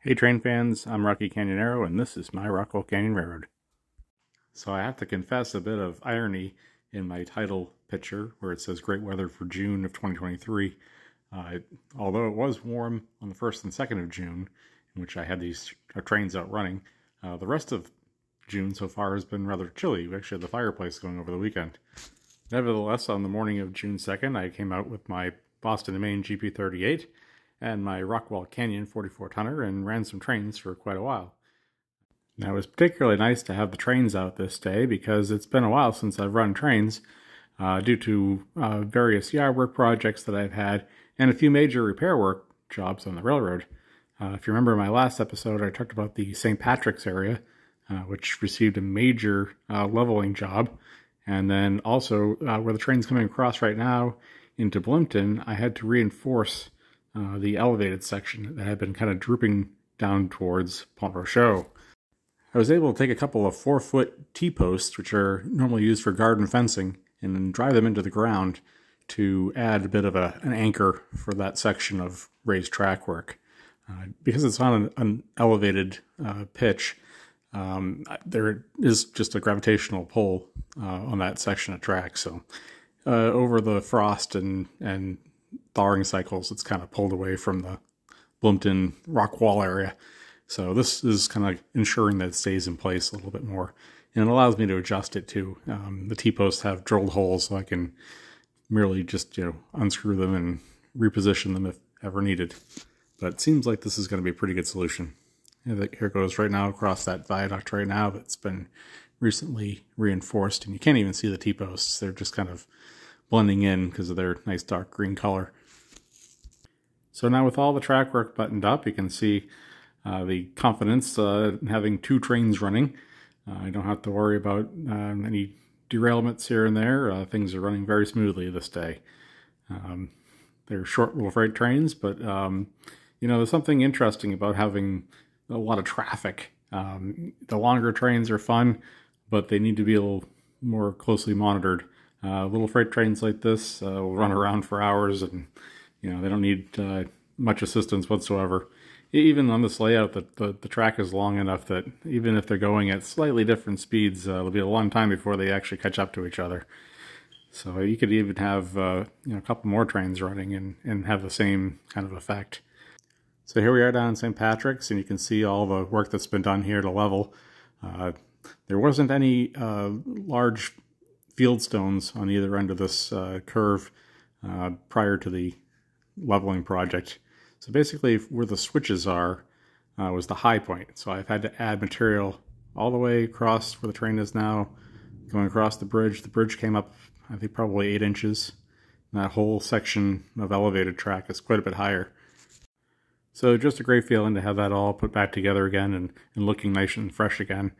Hey train fans, I'm Rocky Canyonero and this is my Rockwall Canyon Railroad. So I have to confess a bit of irony in my title picture where it says great weather for June of 2023. Uh, although it was warm on the 1st and 2nd of June, in which I had these uh, trains out running, uh, the rest of June so far has been rather chilly. We actually had the fireplace going over the weekend. Nevertheless, on the morning of June 2nd, I came out with my Boston and Maine GP38 and my Rockwall Canyon 44 tonner and ran some trains for quite a while. Now, it was particularly nice to have the trains out this day because it's been a while since I've run trains uh, due to uh, various yard work projects that I've had and a few major repair work jobs on the railroad. Uh, if you remember my last episode, I talked about the St. Patrick's area, uh, which received a major uh, leveling job. And then also, uh, where the train's coming across right now into Blimpton, I had to reinforce uh, the elevated section that had been kind of drooping down towards Pont Rochereau. I was able to take a couple of four foot T posts, which are normally used for garden fencing, and drive them into the ground to add a bit of a, an anchor for that section of raised track work. Uh, because it's on an, an elevated uh, pitch, um, there is just a gravitational pull uh, on that section of track. So uh, over the frost and, and thawing cycles, it's kind of pulled away from the Blimpton rock wall area. So this is kind of ensuring that it stays in place a little bit more. And it allows me to adjust it too. Um, the T-posts have drilled holes so I can merely just, you know, unscrew them and reposition them if ever needed. But it seems like this is going to be a pretty good solution. Here goes right now across that viaduct right now that's been recently reinforced. And you can't even see the T-posts. They're just kind of blending in because of their nice dark green color. So now with all the track work buttoned up, you can see uh, the confidence uh, having two trains running. Uh, I don't have to worry about um, any derailments here and there. Uh, things are running very smoothly this day. Um, they're short little freight trains, but um, you know there's something interesting about having a lot of traffic. Um, the longer trains are fun, but they need to be a little more closely monitored. Uh, little freight trains like this uh, will run around for hours, and you know they don't need much assistance whatsoever even on this layout, the, the, the, track is long enough that even if they're going at slightly different speeds, uh, it'll be a long time before they actually catch up to each other. So you could even have uh, you know a couple more trains running and, and have the same kind of effect. So here we are down in St. Patrick's, and you can see all the work that's been done here to level. Uh, there wasn't any uh, large field stones on either end of this uh, curve uh, prior to the leveling project. So basically where the switches are uh, was the high point. So I've had to add material all the way across where the train is now, going across the bridge. The bridge came up, I think, probably eight inches. And that whole section of elevated track is quite a bit higher. So just a great feeling to have that all put back together again and, and looking nice and fresh again.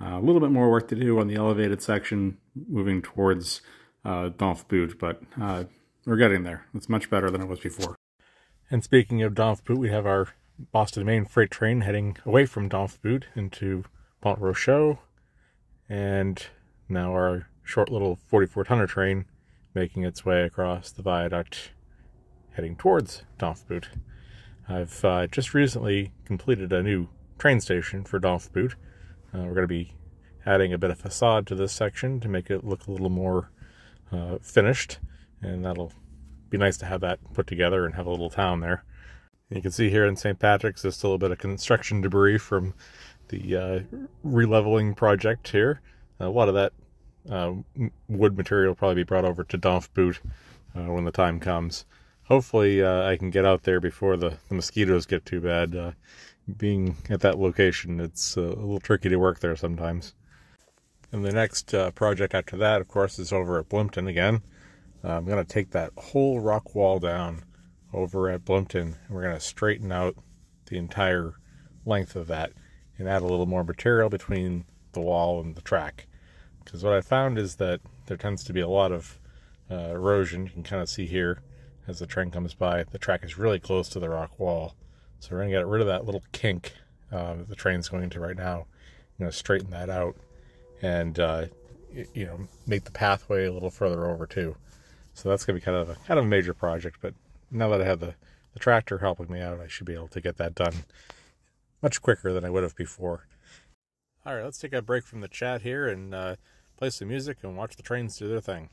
Uh, a little bit more work to do on the elevated section moving towards uh, Boot, but uh, we're getting there. It's much better than it was before. And speaking of Boot, we have our Boston Maine freight train heading away from Boot into Pont Rochereau. And now our short little 44 tonner train making its way across the viaduct heading towards Boot. I've uh, just recently completed a new train station for Boot. Uh, we're going to be adding a bit of facade to this section to make it look a little more uh, finished, and that'll be nice to have that put together and have a little town there. And you can see here in St. Patrick's, there's still a bit of construction debris from the uh, releveling project here. a lot of that uh, wood material will probably be brought over to Boot uh, when the time comes. Hopefully, uh, I can get out there before the, the mosquitoes get too bad. Uh, being at that location, it's uh, a little tricky to work there sometimes. And the next project after that, of course, is over at Blimpton again. I'm going to take that whole rock wall down over at Blimpton and we're going to straighten out the entire length of that and add a little more material between the wall and the track. Because what I found is that there tends to be a lot of uh, erosion. You can kind of see here as the train comes by. The track is really close to the rock wall. So we're going to get rid of that little kink uh, that the train's going into right now. I'm going to straighten that out and, uh, you know, make the pathway a little further over too. So that's going to be kind of a kind of a major project. But now that I have the, the tractor helping me out, I should be able to get that done much quicker than I would have before. All right, let's take a break from the chat here and uh, play some music and watch the trains do their thing.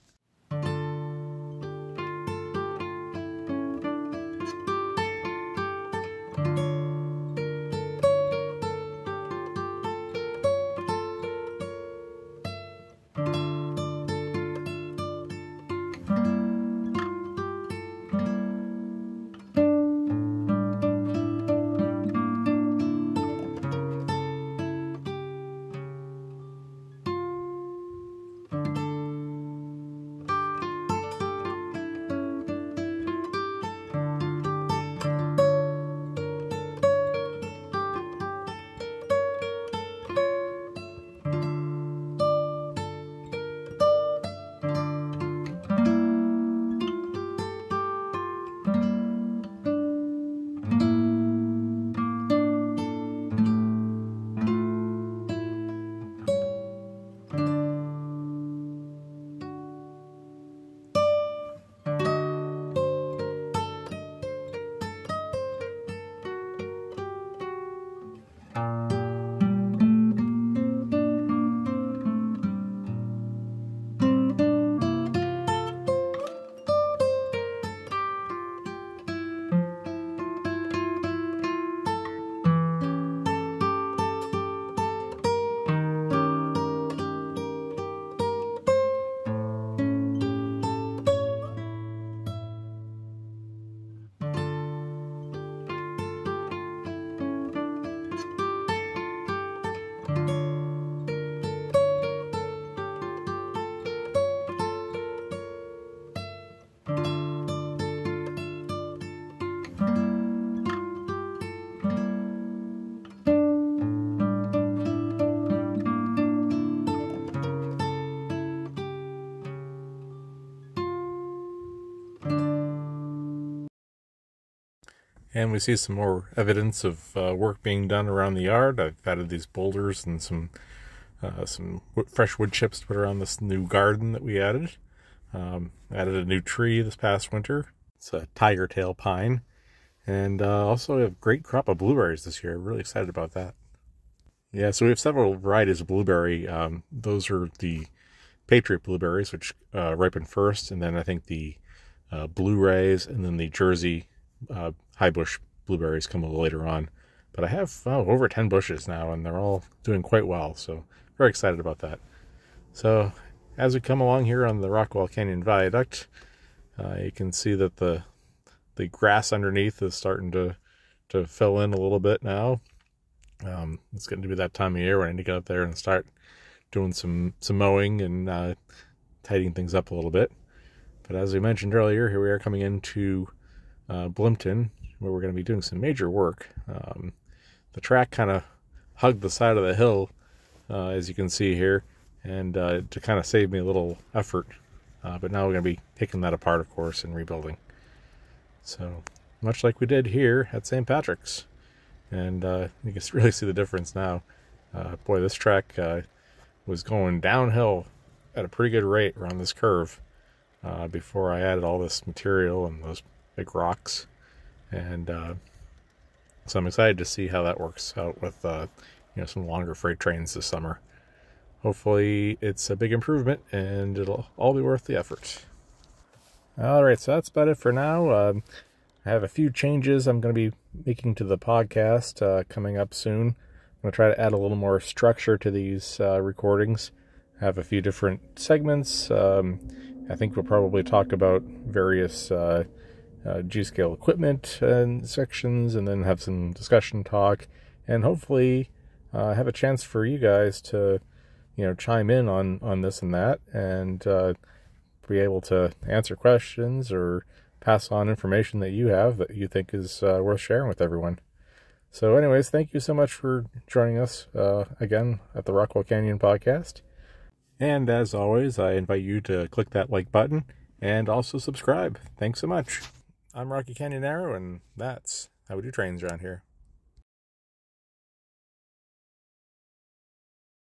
And we see some more evidence of uh, work being done around the yard. I've added these boulders and some uh, some fresh wood chips to put around this new garden that we added. Um, added a new tree this past winter. It's a tiger tail pine. And uh, also a great crop of blueberries this year. Really excited about that. Yeah, so we have several varieties of blueberry. Um, those are the Patriot blueberries, which uh, ripen first, and then I think the uh, Bluerays, and then the Jersey uh, high bush blueberries come a little later on. But I have oh, over 10 bushes now, and they're all doing quite well. So very excited about that. So as we come along here on the Rockwall Canyon Viaduct, uh, you can see that the the grass underneath is starting to to fill in a little bit now. Um, it's getting to be that time of year when I need to get up there and start doing some some mowing and uh, tidying things up a little bit. But as we mentioned earlier, here we are coming into uh, Blimpton, where we're going to be doing some major work. Um, the track kind of hugged the side of the hill, uh, as you can see here, and uh, to kind of save me a little effort. Uh, but now we're going to be taking that apart, of course, and rebuilding. So, much like we did here at St. Patrick's. And uh, you can really see the difference now. Uh, boy, this track was going downhill at a pretty good rate around this curve before I added all this material and those big rocks. And uh, so I'm excited to see how that works out with uh, you know some longer freight trains this summer. Hopefully, it's a big improvement and it'll all be worth the effort. All right, so that's about it for now. Um, I have a few changes I'm going to be making to the podcast uh, coming up soon. I'm going to try to add a little more structure to these uh, recordings. I have a few different segments. Um, I think we'll probably talk about various uh, uh, G-scale equipment and sections, and then have some discussion talk, and hopefully uh, have a chance for you guys to, you know, chime in on on this and that, and uh, be able to answer questions or pass on information that you have that you think is uh, worth sharing with everyone. So, anyways, thank you so much for joining us uh, again at the Rockwall Canyon podcast. And as always, I invite you to click that like button and also subscribe. Thanks so much. I'm Rocky Canyonero, and that's how we do trains around here.